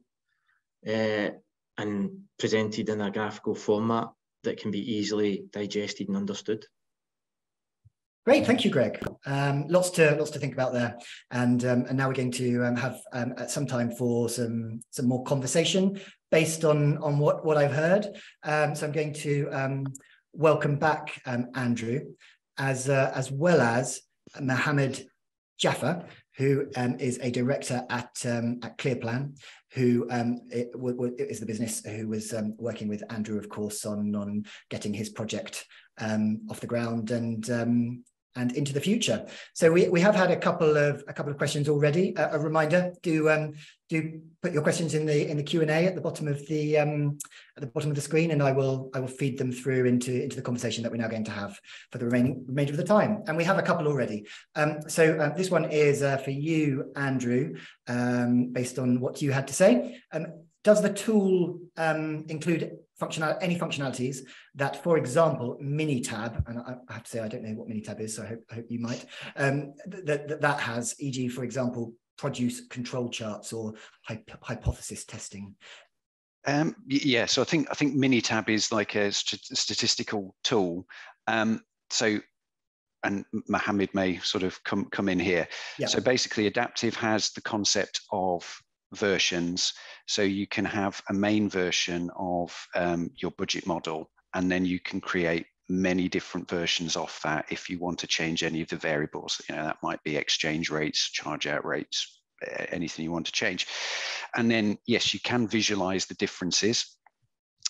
uh, and presented in a graphical format that can be easily digested and understood. Great, thank you, Greg. Um, lots to lots to think about there, and um, and now we're going to um, have um, some time for some some more conversation based on on what what I've heard. Um, so I'm going to um, welcome back Andrew, as uh, as well as Mohamed Jaffer, who is a director at at ClearPlan, who um, the business who was um, working with Andrew, of course, on on getting his project um, off the ground. And um, and into the future. So we, we have had a couple of a couple of questions already. a reminder: do um, do put your questions in the in the Q and A at the bottom of the um, at the bottom of the screen, and I will I will feed them through into into the conversation that we're now going to have for the remaining remainder of the time. And we have a couple already. Um, so uh, this one is uh, for you, Andrew, um, based on what you had to say. Um, does the tool um, include functional any functionalities that, for example, Minitab, and I, I, have to say I don't know what Minitab is, so I hope, I hope you might, um, that, that that has, e.g., for example, produce control charts or hypothesis testing. Um, yeah, so I think I think Minitab is like a st statistical tool. Um, so and Mohamed may sort of come come in here. Yeah. So basically, Adaptive has the concept of versions. So you can have a main version of um, your budget model, and then you can create many different versions of that if you want to change any of the variables. You know, that might be exchange rates, charge out rates, anything you want to change. And then, yes, you can visualize the differences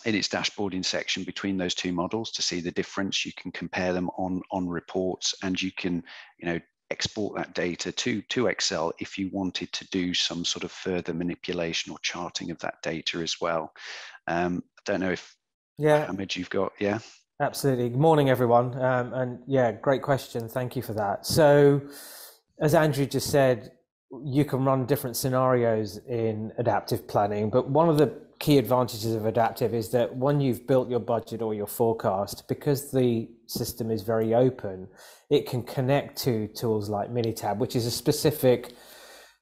in its dashboarding section between those two models to see the difference. You can compare them on, on reports and you can, you know, export that data to, to Excel if you wanted to do some sort of further manipulation or charting of that data as well. Um, I don't know if yeah, Mohamed, you've got yeah. Absolutely. Good morning, everyone. Um, and yeah, great question. Thank you for that. So, as Andrew just said, you can run different scenarios in adaptive planning, but one of the key advantages of adaptive is that when you've built your budget or your forecast, because the system is very open, it can connect to tools like Minitab, which is a specific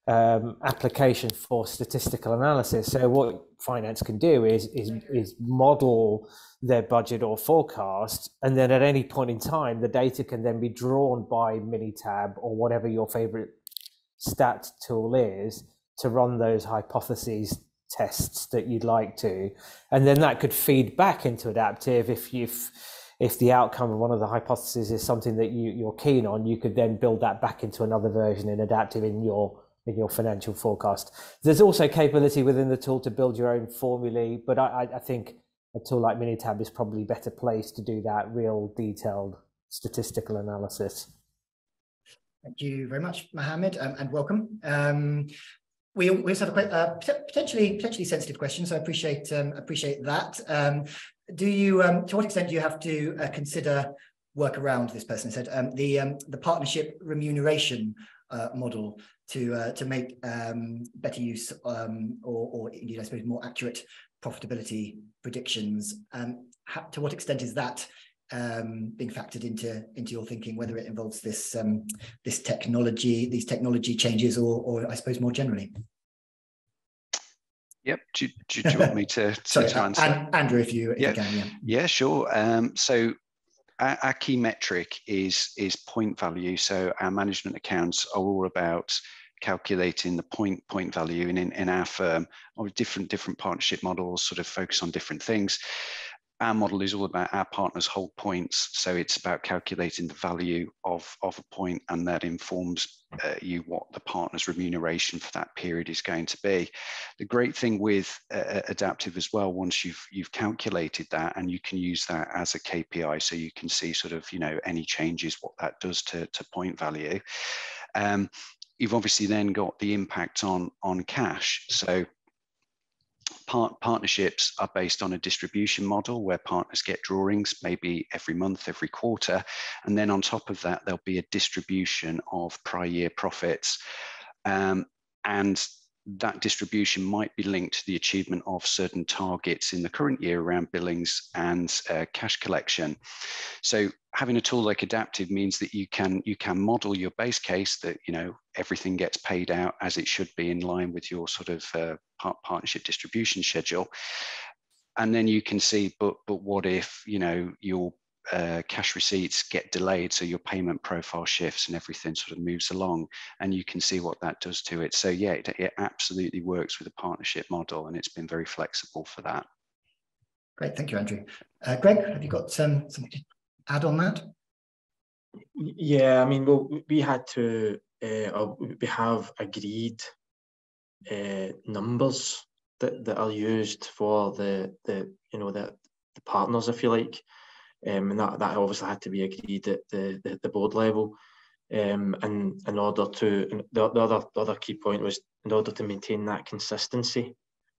um, application for statistical analysis. So what finance can do is, is is model their budget or forecast, and then at any point in time, the data can then be drawn by Minitab or whatever your favorite stat tool is to run those hypotheses tests that you'd like to, and then that could feed back into adaptive if you've if the outcome of one of the hypotheses is something that you, you're keen on, you could then build that back into another version in adaptive in your in your financial forecast. There's also capability within the tool to build your own formulae, but I, I think a tool like Minitab is probably better placed to do that real detailed statistical analysis. Thank you very much, Mohamed, um, and welcome. Um, we, we also have a uh, potentially potentially sensitive question, so I appreciate um, appreciate that. Um, do you, um, to what extent do you have to uh, consider work around this person said um, the um, the partnership remuneration uh, model to uh, to make um, better use or, or indeed I suppose more accurate profitability predictions. How, to what extent is that um, being factored into into your thinking, whether it involves this um, this technology, these technology changes, or or I suppose more generally? Yep. Do, do, do you want me to, to, Sorry, to answer? And, Andrew, if you, if yeah. you can, yeah. Yeah, sure. Um, so our, our, key metric is is point value. So our management accounts are all about calculating the point point value in, in, in our firm or different different partnership models sort of focus on different things our model is all about our partners hold points so it's about calculating the value of of a point and that informs uh, you what the partner's remuneration for that period is going to be the great thing with uh, adaptive as well once you've you've calculated that and you can use that as a kpi so you can see sort of you know any changes what that does to, to point value um, you've obviously then got the impact on on cash. So part, partnerships are based on a distribution model where partners get drawings maybe every month, every quarter, and then on top of that there'll be a distribution of prior year profits. Um, and that distribution might be linked to the achievement of certain targets in the current year around billings and uh, cash collection. So having a tool like Adaptive means that you can you can model your base case that you know everything gets paid out as it should be in line with your sort of uh, partnership distribution schedule, and then you can see but but what if you know your uh, cash receipts get delayed, so your payment profile shifts and everything sort of moves along, and you can see what that does to it. So yeah, it, it absolutely works with a partnership model, and it's been very flexible for that. Great, thank you, Andrew. Uh, Greg, have you got um, something to add on that? Yeah, I mean, well, we had to, uh, we have agreed uh, numbers that, that are used for the the you know the, the partners, if you like um, and that, that obviously had to be agreed at the, the, the board level. Um, and in order to, the, the, other, the other key point was in order to maintain that consistency,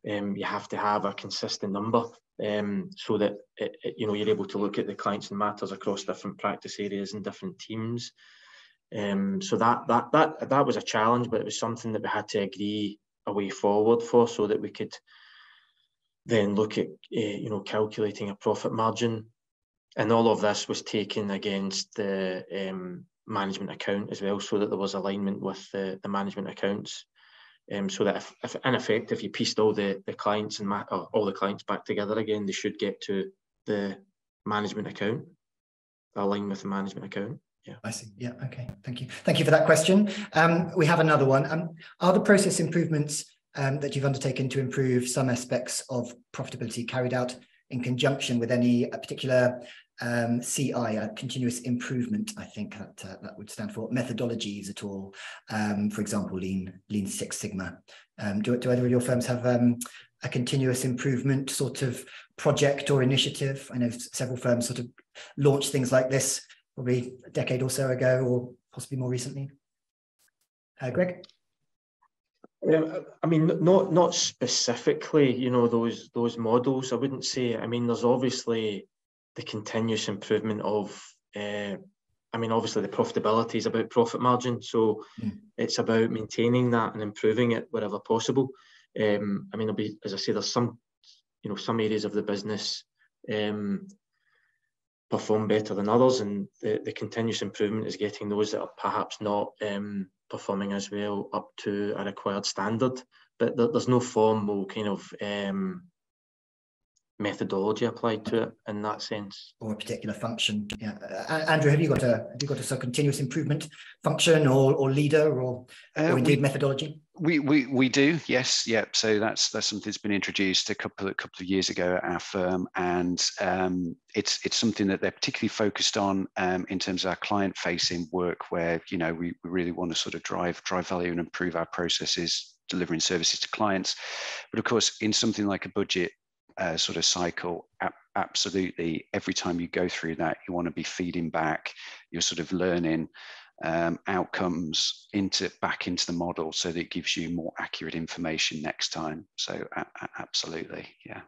um, you have to have a consistent number um, so that it, it, you know you're able to look at the clients and matters across different practice areas and different teams. Um, so that that that that was a challenge, but it was something that we had to agree a way forward for, so that we could then look at uh, you know calculating a profit margin and all of this was taken against the um, management account as well, so that there was alignment with the, the management accounts. Um, so that if, if, in effect, if you pieced all the, the clients and ma- all the clients back together again, they should get to the management account, align with the management account. Yeah. I see. Yeah. Okay. Thank you. Thank you for that question. Um, we have another one. Um, are the process improvements um, that you've undertaken to improve some aspects of profitability carried out in conjunction with any particular um, CI, a continuous improvement, I think that uh, that would stand for methodologies at all. Um, for example, Lean Lean Six Sigma. Um, do, do either of your firms have um, a continuous improvement sort of project or initiative? I know several firms sort of launched things like this probably a decade or so ago, or possibly more recently? Uh, Greg? Um, I mean, not not specifically, you know, those those models. I wouldn't say. I mean, there's obviously the continuous improvement of. Uh, I mean, obviously the profitability is about profit margin, so mm. it's about maintaining that and improving it wherever possible. Um, I mean, will be as I say, there's some, you know, some areas of the business um, perform better than others, and the, the continuous improvement is getting those that are perhaps not um, performing as well up to a required standard. But there's no formal kind of um, methodology applied to it in that sense. Or a particular function. Yeah. Uh, Andrew, have you got a have you got a sort of continuous improvement function or or leader or, uh, or indeed we, methodology? We, we we do, yes, yep. So that's that's something that's been introduced a couple a couple of years ago at our firm, and um, it's it's something that they're particularly focused on um, in terms of our client facing work, where you know we, we really want to sort of drive drive value and improve our processes delivering services to clients. But of course, in something like a budget uh, sort of cycle, absolutely every time you go through that, you want to be feeding back, you're sort of learning um, outcomes into back into the model so that it gives you more accurate information next time. So absolutely, yeah.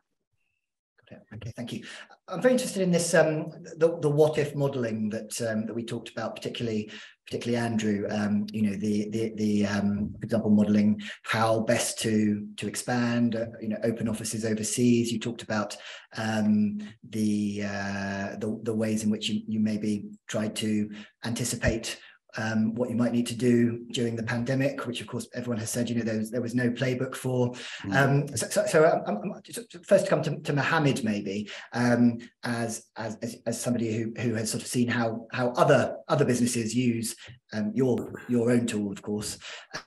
Okay, thank you. I'm very interested in this um, the, the what if modelling that um, that we talked about, particularly particularly Andrew. Um, you know the the the um, for example modelling how best to to expand. Uh, you know, open offices overseas. You talked about um, the, uh, the the ways in which you you maybe tried to anticipate um, what you might need to do during the pandemic, which of course everyone has said, you know, there was, there was no playbook for. Mm. Um, so, so, so um, um, first to come to, to Mohamed maybe um, as, as as somebody who who has sort of seen how how other other businesses use um, your your own tool, of course.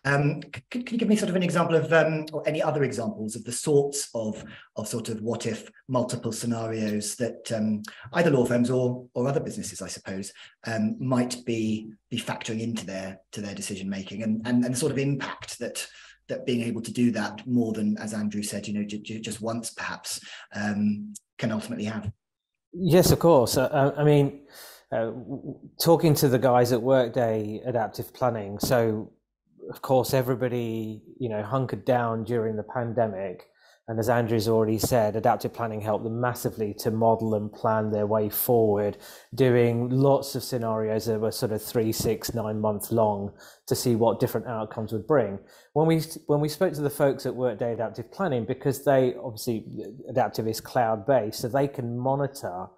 Um, you give me sort of an example of um, or any other examples of the sorts of of sort of what if multiple scenarios that um, either law firms or or other businesses, I suppose, um, might be be factoring into their to their decision making and, and and the sort of impact that that being able to do that more than as Andrew said, you know, j- j- just once perhaps um, can ultimately have. Yes, of course. Uh, I mean uh, talking to the guys at Workday Adaptive Planning. So, of course, everybody you know hunkered down during the pandemic, and as Andrew's already said, adaptive planning helped them massively to model and plan their way forward, doing lots of scenarios that were sort of three, six, nine months long to see what different outcomes would bring. When we when we spoke to the folks at Workday Adaptive Planning, because they obviously adaptive is cloud based, so they can monitor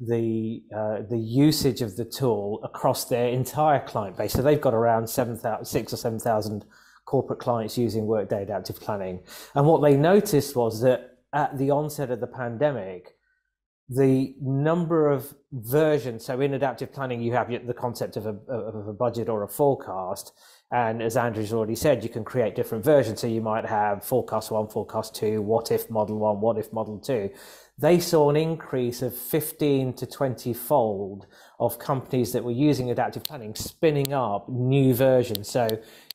the uh, the usage of the tool across their entire client base. So they've got around seven thousand, six or seven thousand corporate clients using Workday Adaptive Planning. And what they noticed was that at the onset of the pandemic, the number of versions. So in adaptive planning, you have the concept of a, of a budget or a forecast. And as Andrew's already said, you can create different versions. So you might have forecast one, forecast two, what if model one, what if model two they saw an increase of 15 to 20 fold of companies that were using adaptive planning spinning up new versions. So,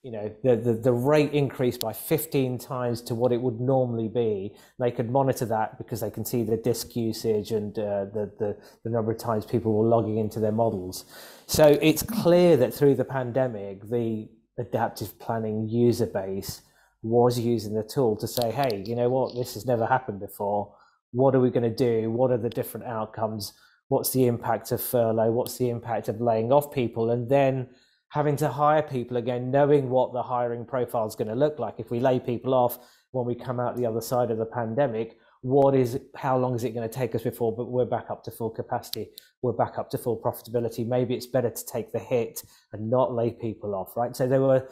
you know, the, the, the, rate increased by 15 times to what it would normally be. They could monitor that because they can see the disk usage and uh, the, the, the number of times people were logging into their models. So it's clear that through the pandemic, the adaptive planning user base was using the tool to say, hey, you know what, this has never happened before what are we going to do? What are the different outcomes? What's the impact of furlough? What's the impact of laying off people? And then having to hire people again, knowing what the hiring profile is going to look like. If we lay people off when we come out the other side of the pandemic, what is how long is it going to take us before but we're back up to full capacity we're back up to full profitability maybe it's better to take the hit and not lay people off right so there were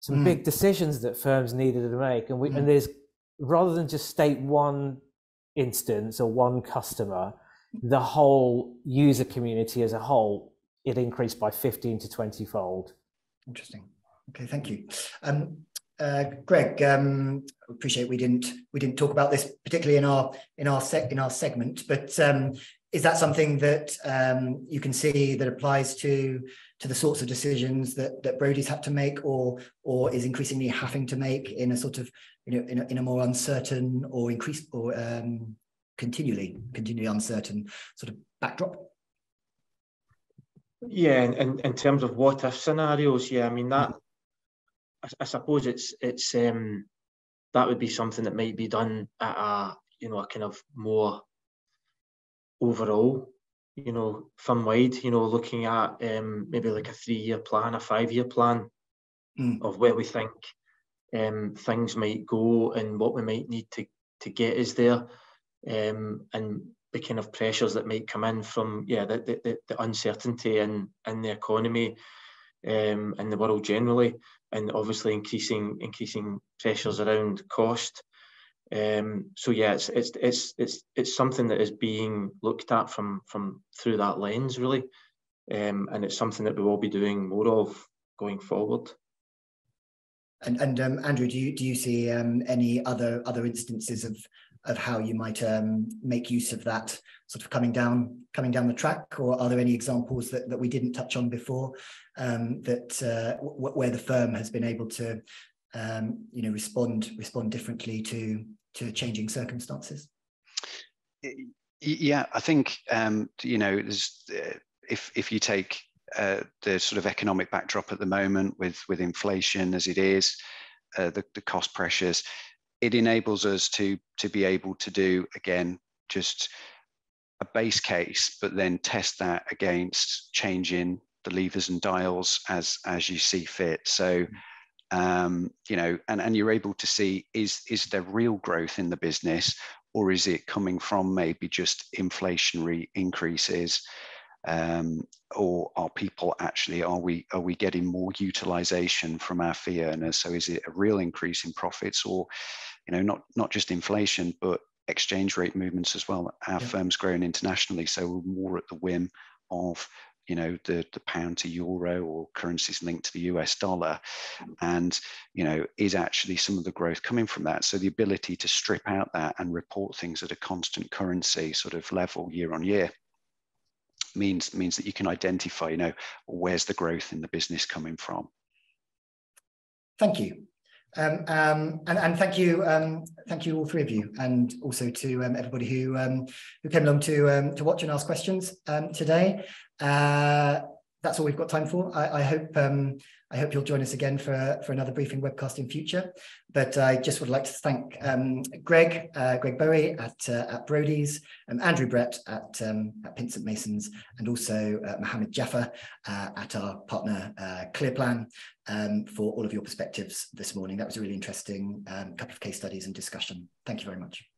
some mm. big decisions that firms needed to make and we mm. and there's rather than just state one instance or one customer, the whole user community as a whole, it increased by 15 to 20 fold. Interesting. Okay, thank you. Um, uh, Greg, um, appreciate we didn't we didn't talk about this particularly in our in our sec in our segment, but um, is that something that um, you can see that applies to to the sorts of decisions that that Brodies had to make, or or is increasingly having to make in a sort of you know in a, in a more uncertain or increased or um, continually continually uncertain sort of backdrop? Yeah, and in terms of what if scenarios, yeah, I mean that. I, I, suppose it's it's um, that would be something that might be done at a you know a kind of more overall, you know, firm wide. You know, looking at um, maybe like a three year plan, a five year plan mm. of where we think um, things might go and what we might need to to get is there, um, and the kind of pressures that might come in from yeah the the, the uncertainty in in the economy um, in the world generally, and obviously increasing increasing pressures around cost. Um, so yeah, it's it's it's it's it's something that is being looked at from from through that lens really, um, and it's something that we will be doing more of going forward. And and um, Andrew, do you do you see um, any other other instances of of how you might um, make use of that sort of coming down coming down the track or are there any examples that, that we didn't touch on before um, that uh, w- where the firm has been able to um, you know respond respond differently to to changing circumstances yeah i think um, you know uh, if if you take uh, the sort of economic backdrop at the moment with with inflation as it is uh, the, the cost pressures it enables us to to be able to do again just a base case, but then test that against changing the levers and dials as as you see fit. So um, you know, and, and you're able to see is is there real growth in the business or is it coming from maybe just inflationary increases? Um, or are people actually are we are we getting more utilization from our fee earners? So is it a real increase in profits or you know, not not just inflation, but exchange rate movements as well. Our yeah. firm's growing internationally, so we're more at the whim of you know the the pound to euro or currencies linked to the US dollar. And you know is actually some of the growth coming from that. So the ability to strip out that and report things at a constant currency sort of level year on year means means that you can identify you know where's the growth in the business coming from. Thank you. Um, um, and, and, thank you, um, thank you all three of you, and also to um, everybody who um, who came along to um, to watch and ask questions today. Uh, that's all we've got time for. I, I hope I hope you'll join us again for, for another briefing webcast in future. But I just would like to thank um, Greg, uh, Greg Bowie at, uh, at Brodies, um, Andrew Brett at, um, at Pinsent Masons, and also uh, Mohamed Jaffer uh, at our partner uh, ClearPlan um, for all of your perspectives this morning. That was a really interesting um, couple of case studies and discussion. Thank you very much.